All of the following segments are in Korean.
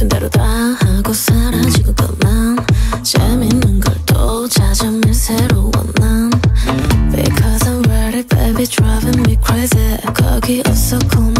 싶은 대로 다 하고 사라지고 떠난 재밌는 걸 또 찾아면 새로운 난 Because I'm ready baby driving me crazy 거기 없어 cool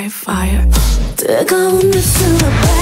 fire, fire. 뜨거운 the 수업.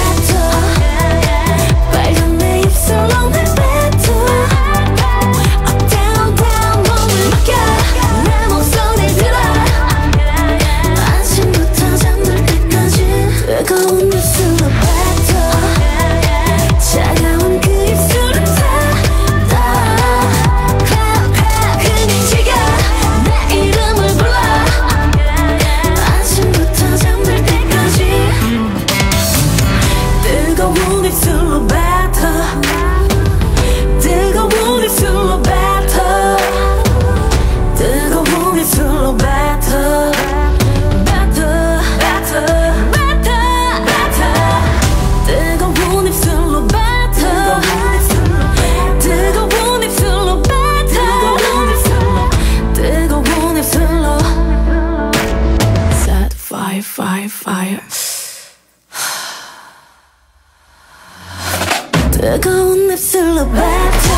fire, fire. 뜨거운 입술로 뱉어